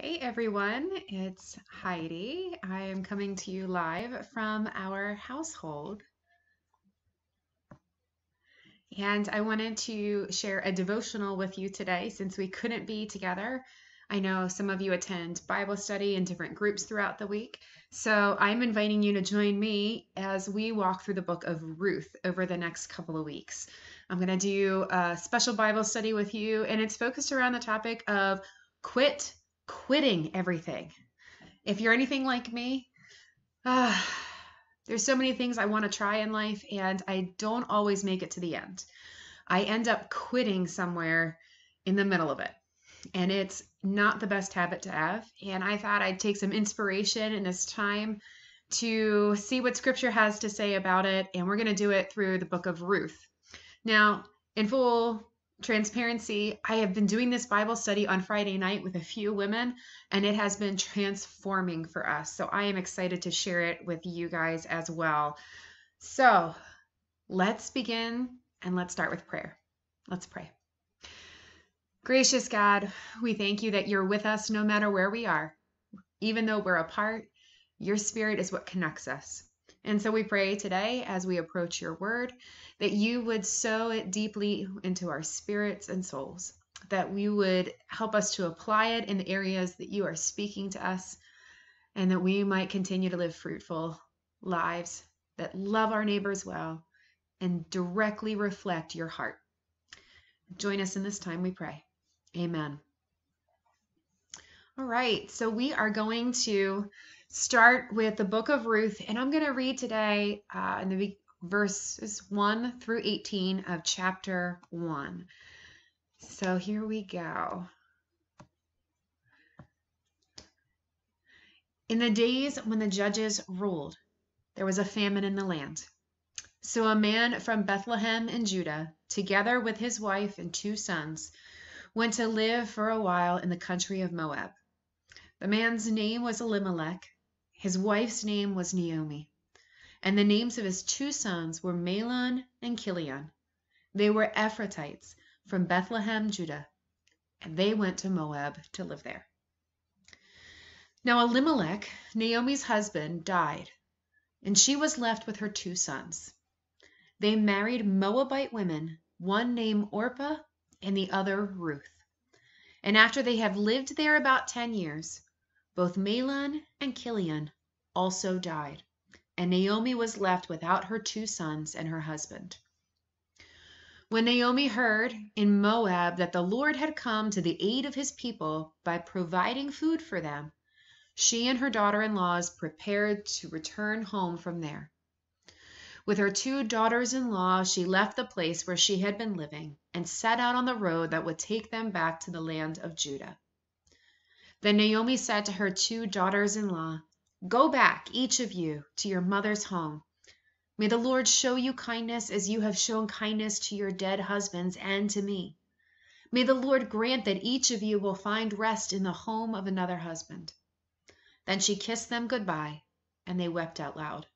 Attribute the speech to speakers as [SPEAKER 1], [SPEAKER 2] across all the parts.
[SPEAKER 1] Hey everyone, it's Heidi. I am coming to you live from our household. And I wanted to share a devotional with you today since we couldn't be together. I know some of you attend Bible study in different groups throughout the week. So I'm inviting you to join me as we walk through the book of Ruth over the next couple of weeks. I'm going to do a special Bible study with you, and it's focused around the topic of quit quitting everything. If you're anything like me, uh, there's so many things I want to try in life, and I don't always make it to the end. I end up quitting somewhere in the middle of it. And it's not the best habit to have. And I thought I'd take some inspiration in this time to see what scripture has to say about it. And we're going to do it through the book of Ruth. Now, in full transparency, I have been doing this Bible study on Friday night with a few women, and it has been transforming for us. So I am excited to share it with you guys as well. So let's begin and let's start with prayer. Let's pray. Gracious God, we thank you that you're with us no matter where we are. Even though we're apart, your spirit is what connects us. And so we pray today as we approach your word that you would sow it deeply into our spirits and souls, that we would help us to apply it in the areas that you are speaking to us, and that we might continue to live fruitful lives that love our neighbors well and directly reflect your heart. Join us in this time, we pray. Amen. All right, so we are going to start with the book of Ruth, and I'm going to read today uh, in the verses 1 through 18 of chapter 1. So here we go. In the days when the judges ruled, there was a famine in the land. So a man from Bethlehem in Judah, together with his wife and two sons, went to live for a while in the country of Moab. The man's name was Elimelech, his wife's name was Naomi. And the names of his two sons were Mahlon and Chilion. They were Ephrathites from Bethlehem, Judah, and they went to Moab to live there. Now Elimelech, Naomi's husband, died, and she was left with her two sons. They married Moabite women, one named Orpah and the other Ruth. And after they have lived there about ten years, both Mahlon and Chilion also died and Naomi was left without her two sons and her husband. When Naomi heard in Moab that the Lord had come to the aid of his people by providing food for them, she and her daughter in laws prepared to return home from there. With her two daughters in law, she left the place where she had been living and set out on the road that would take them back to the land of Judah. Then Naomi said to her two daughters in law, Go back, each of you, to your mother's home. May the Lord show you kindness as you have shown kindness to your dead husbands and to me. May the Lord grant that each of you will find rest in the home of another husband. Then she kissed them good bye, and they wept out loud.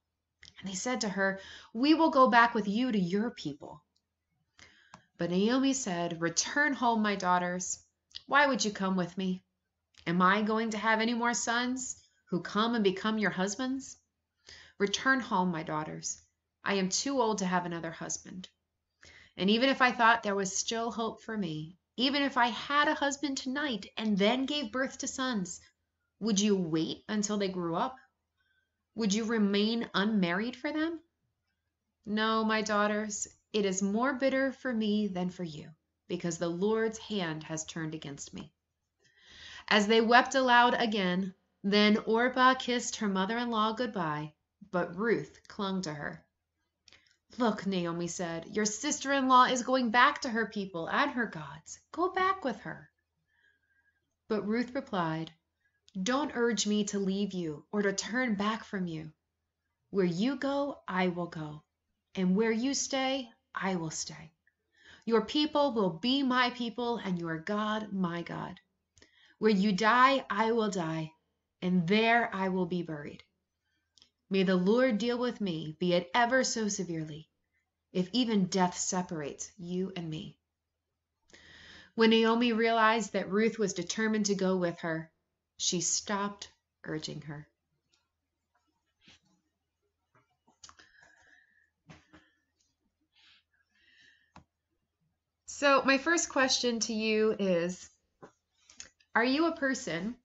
[SPEAKER 1] And they said to her, We will go back with you to your people. But Naomi said, Return home, my daughters. Why would you come with me? Am I going to have any more sons? who come and become your husbands? Return home, my daughters. I am too old to have another husband. And even if I thought there was still hope for me, even if I had a husband tonight and then gave birth to sons, would you wait until they grew up? Would you remain unmarried for them? No, my daughters, it is more bitter for me than for you, because the Lord's hand has turned against me. As they wept aloud again, then Orpah kissed her mother in law good bye, but Ruth clung to her. Look, Naomi said, your sister in law is going back to her people and her gods. Go back with her. But Ruth replied, Don't urge me to leave you or to turn back from you. Where you go, I will go, and where you stay, I will stay. Your people will be my people, and your God my God. Where you die, I will die, and there I will be buried. May the Lord deal with me, be it ever so severely, if even death separates you and me. When Naomi realized that Ruth was determined to go with her, she stopped urging her. So, my first question to you is Are you a person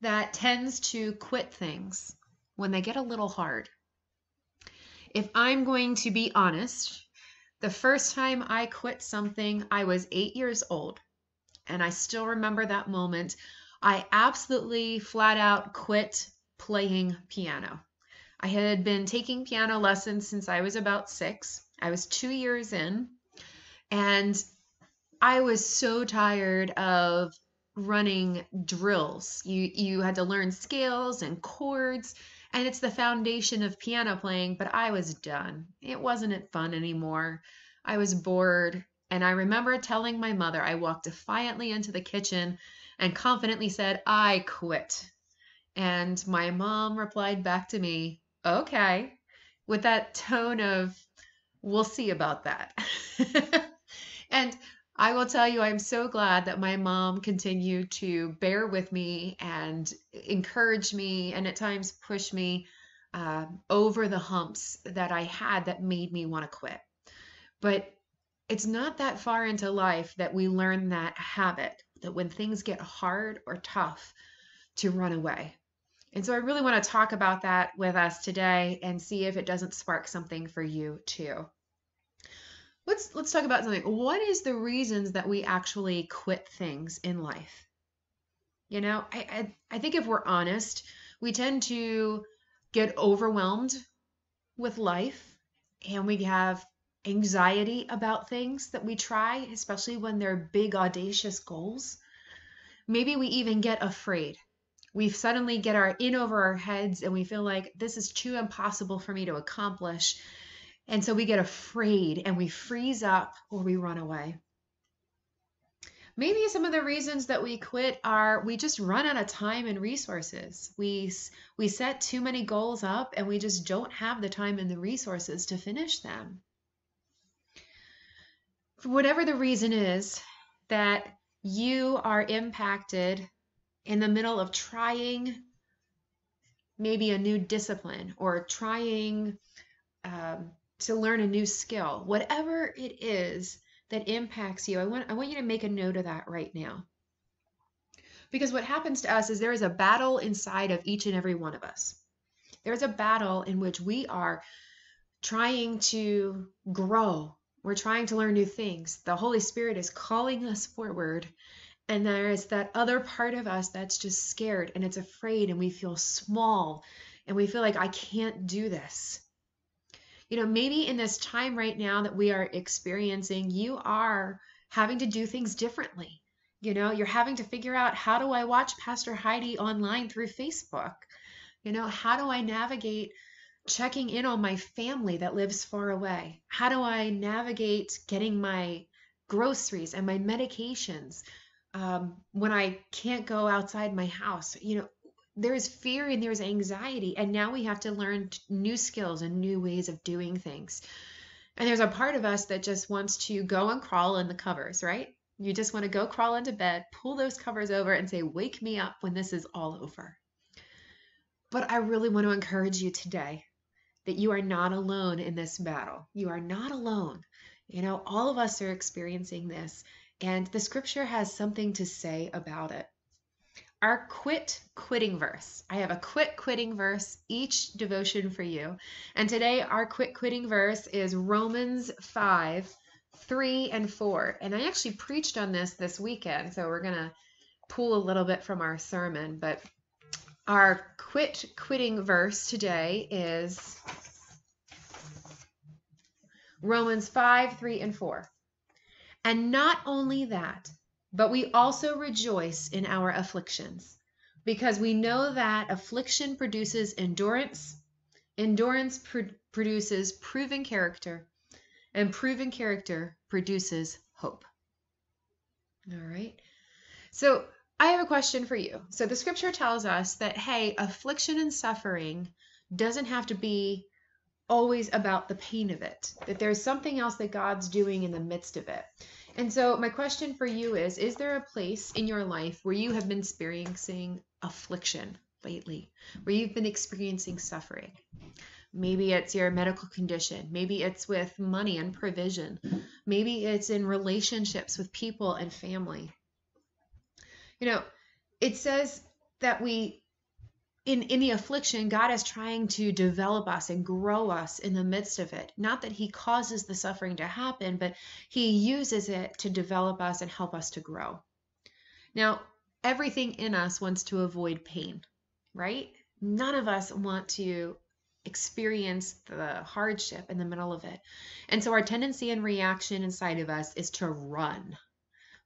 [SPEAKER 1] that tends to quit things when they get a little hard? If I'm going to be honest, the first time I quit something, I was eight years old. And I still remember that moment. I absolutely flat out quit playing piano. I had been taking piano lessons since I was about six. I was two years in, and I was so tired of running drills. You you had to learn scales and chords and it's the foundation of piano playing, but I was done. It wasn't fun anymore. I was bored, and I remember telling my mother I walked defiantly into the kitchen and confidently said, "I quit." And my mom replied back to me, "Okay," with that tone of, "We'll see about that." and I will tell you, I'm so glad that my mom continued to bear with me and encourage me and at times push me uh, over the humps that I had that made me want to quit. But it's not that far into life that we learn that habit that when things get hard or tough, to run away. And so I really want to talk about that with us today and see if it doesn't spark something for you too let's let's talk about something. What is the reasons that we actually quit things in life? You know I, I i think if we're honest we tend to get overwhelmed with life and we have anxiety about things that we try especially when they're big audacious goals. Maybe we even get afraid. We suddenly get our in over our heads and we feel like this is too impossible for me to accomplish and so we get afraid and we freeze up or we run away. Maybe some of the reasons that we quit are we just run out of time and resources. We we set too many goals up and we just don't have the time and the resources to finish them. Whatever the reason is that you are impacted in the middle of trying maybe a new discipline or trying um, to learn a new skill, whatever it is that impacts you, I want, I want you to make a note of that right now. Because what happens to us is there is a battle inside of each and every one of us. There's a battle in which we are trying to grow. We're trying to learn new things. The Holy Spirit is calling us forward. And there is that other part of us that's just scared and it's afraid, and we feel small and we feel like, I can't do this you know, maybe in this time right now that we are experiencing, you are having to do things differently. You know, you're having to figure out how do I watch Pastor Heidi online through Facebook? You know, how do I navigate checking in on my family that lives far away? How do I navigate getting my groceries and my medications um, when I can't go outside my house? You know, there's fear and there's anxiety and now we have to learn new skills and new ways of doing things. And there's a part of us that just wants to go and crawl in the covers right? You just want to go crawl into bed pull those covers over and say wake me up when this is all over. But i really want to encourage you today that you are not alone in this battle. You are not alone. You know all of us are experiencing this and the scripture has something to say about it our quit quitting verse. I have a quit quitting verse each devotion for you. And today our quit quitting verse is Romans 5 3 and 4. And I actually preached on this this weekend, so we're going to pull a little bit from our sermon, but our quit quitting verse today is Romans 5 3 and 4. And not only that, but we also rejoice in our afflictions, because we know that affliction produces endurance, endurance pr- produces proven character, and proven character produces hope. All right. So I have a question for you. So the scripture tells us that, hey, affliction and suffering doesn't have to be always about the pain of it, that there's something else that God's doing in the midst of it. And so, my question for you is Is there a place in your life where you have been experiencing affliction lately, where you've been experiencing suffering? Maybe it's your medical condition. Maybe it's with money and provision. Maybe it's in relationships with people and family. You know, it says that we in in the affliction god is trying to develop us and grow us in the midst of it. Not that he causes the suffering to happen but he uses it to develop us and help us to grow. Now everything in us wants to avoid pain right? None of us want to experience the hardship in the middle of it. And so our tendency and reaction inside of us is to run.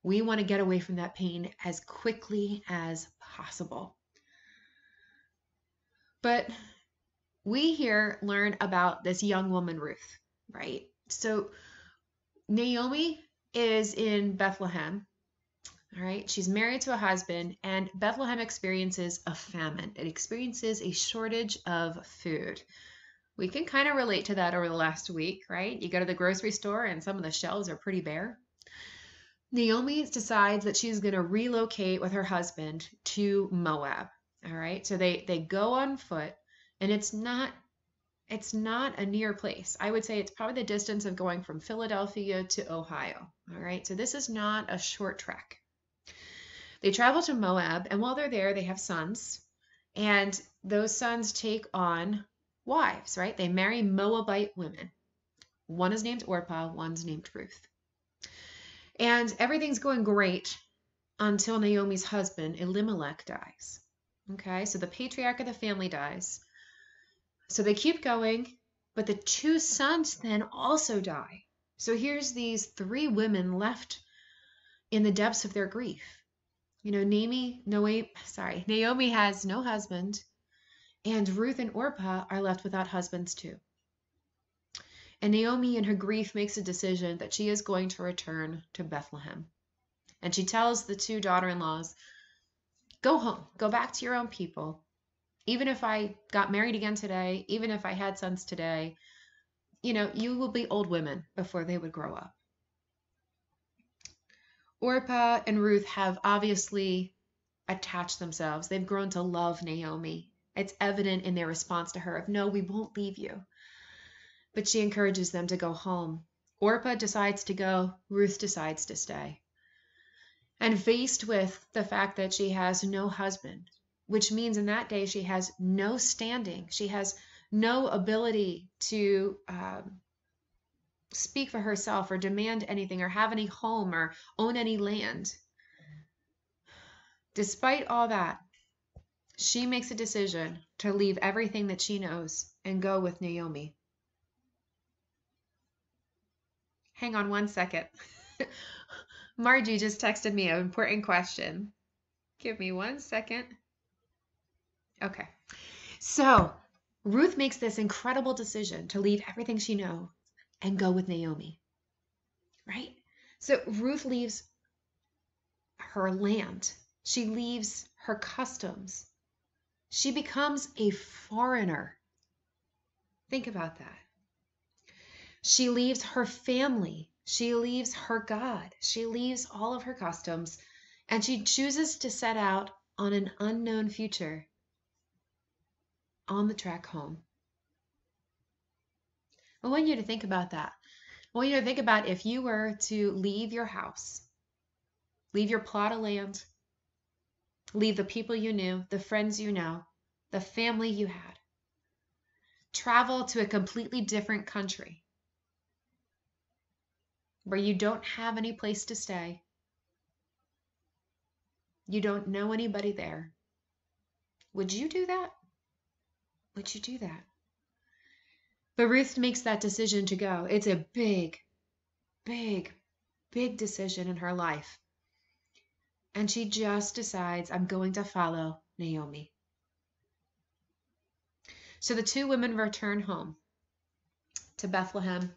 [SPEAKER 1] We want to get away from that pain as quickly as possible but we here learn about this young woman, Ruth, right? So Naomi is in Bethlehem. All right, she's married to a husband, and Bethlehem experiences a famine. It experiences a shortage of food. We can kind of relate to that over the last week, right? You go to the grocery store, and some of the shelves are pretty bare. Naomi decides that she's going to relocate with her husband to Moab. All right. So they they go on foot and it's not it's not a near place. I would say it's probably the distance of going from Philadelphia to Ohio. All right. So this is not a short trek. They travel to Moab and while they're there they have sons and those sons take on wives, right? They marry Moabite women. One is named Orpah, one's named Ruth. And everything's going great until Naomi's husband, Elimelech, dies. Okay, so the patriarch of the family dies. So they keep going, but the two sons then also die. So here's these three women left in the depths of their grief. You know, Naomi, Noe, sorry, Naomi has no husband, and Ruth and Orpah are left without husbands too. And Naomi, in her grief, makes a decision that she is going to return to Bethlehem. And she tells the two daughter in laws, Go home, go back to your own people. Even if I got married again today, even if I had sons today, you know, you will be old women before they would grow up. Orpah and Ruth have obviously attached themselves. They've grown to love Naomi. It's evident in their response to her of, no, we won't leave you. But she encourages them to go home. Orpah decides to go, Ruth decides to stay and faced with the fact that she has no husband, which means in that day she has no standing, she has no ability to um, speak for herself or demand anything or have any home or own any land. Despite all that, she makes a decision to leave everything that she knows and go with Naomi. Hang on one second. Margie just texted me an important question. Give me one second. Okay. So Ruth makes this incredible decision to leave everything she knows and go with Naomi. Right? So Ruth leaves her land, she leaves her customs. She becomes a foreigner. Think about that. She leaves her family she leaves her God, she leaves all of her customs, and she chooses to set out on an unknown future on the track home. I want you to think about that. I want you to think about if you were to leave your house, leave your plot of land, leave the people you knew, the friends you know, the family you had, travel to a completely different country where you don't have any place to stay. You don't know anybody there. Would you do that? Would you do that? But Ruth makes that decision to go. It's a big, big, big decision in her life. And she just decides, I'm going to follow Naomi. So the two women return home to Bethlehem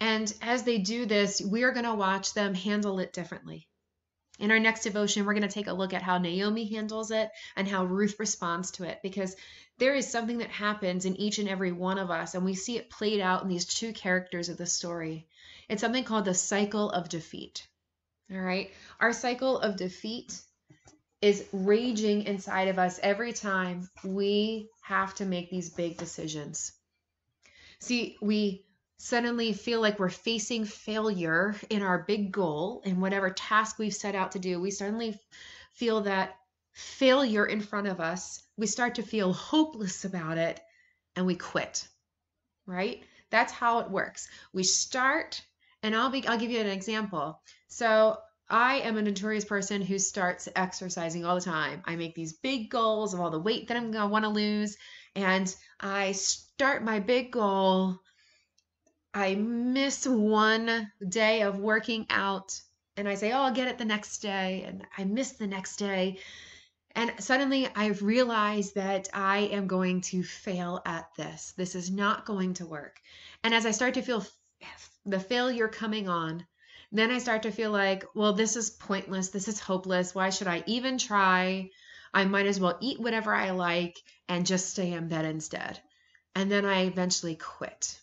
[SPEAKER 1] and as they do this, we are going to watch them handle it differently. In our next devotion, we're going to take a look at how Naomi handles it and how Ruth responds to it because there is something that happens in each and every one of us, and we see it played out in these two characters of the story. It's something called the cycle of defeat. All right. Our cycle of defeat is raging inside of us every time we have to make these big decisions. See, we suddenly feel like we're facing failure in our big goal in whatever task we've set out to do. We suddenly feel that failure in front of us. We start to feel hopeless about it and we quit. Right? That's how it works. We start and I'll be I'll give you an example. So I am a notorious person who starts exercising all the time. I make these big goals of all the weight that I'm going to want to lose. And I start my big goal. I miss one day of working out. And I say, oh, I'll get it the next day. And I miss the next day. And suddenly I've realized that I am going to fail at this. This is not going to work. And as I start to feel the failure coming on, then I start to feel like, well, this is pointless. This is hopeless. Why should I even try? I might as well eat whatever I like and just stay in bed instead. And then I eventually quit.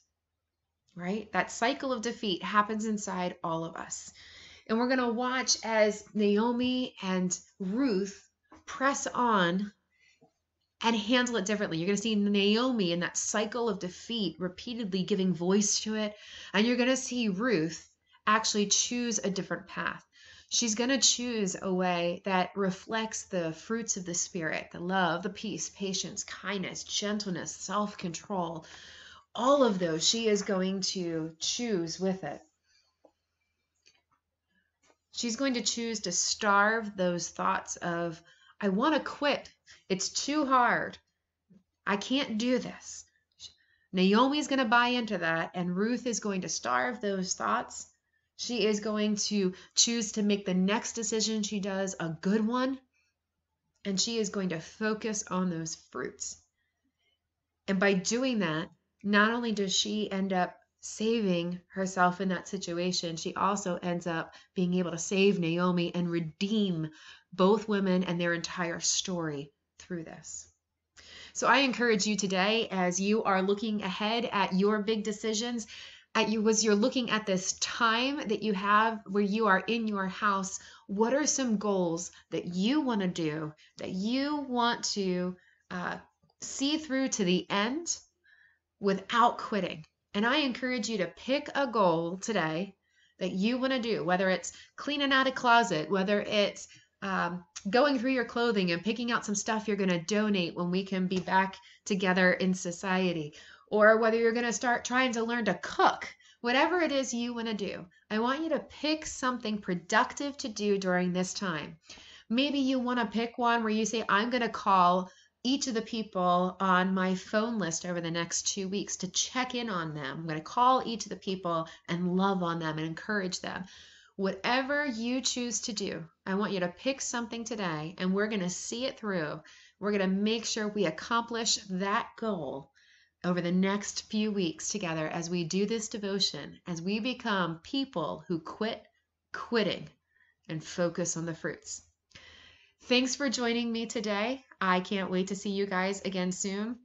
[SPEAKER 1] Right? That cycle of defeat happens inside all of us. And we're going to watch as Naomi and Ruth press on and handle it differently. You're going to see Naomi in that cycle of defeat repeatedly giving voice to it. And you're going to see Ruth actually choose a different path. She's going to choose a way that reflects the fruits of the Spirit the love, the peace, patience, kindness, gentleness, self control. All of those she is going to choose with it. She's going to choose to starve those thoughts of, I want to quit. It's too hard. I can't do this. Naomi's going to buy into that, and Ruth is going to starve those thoughts she is going to choose to make the next decision she does a good one. And she is going to focus on those fruits. And by doing that, not only does she end up saving herself in that situation, she also ends up being able to save Naomi and redeem both women and their entire story through this. So I encourage you today, as you are looking ahead at your big decisions, at you was you're looking at this time that you have where you are in your house what are some goals that you want to do that you want to uh, see through to the end without quitting and i encourage you to pick a goal today that you want to do whether it's cleaning out a closet whether it's um, going through your clothing and picking out some stuff you're going to donate when we can be back together in society or whether you're going to start trying to learn to cook, whatever it is you want to do, I want you to pick something productive to do during this time. Maybe you want to pick one where you say, I'm going to call each of the people on my phone list over the next two weeks to check in on them. I'm going to call each of the people and love on them and encourage them. Whatever you choose to do, I want you to pick something today and we're going to see it through. We're going to make sure we accomplish that goal over the next few weeks together as we do this devotion, as we become people who quit quitting and focus on the fruits. Thanks for joining me today. I can't wait to see you guys again soon.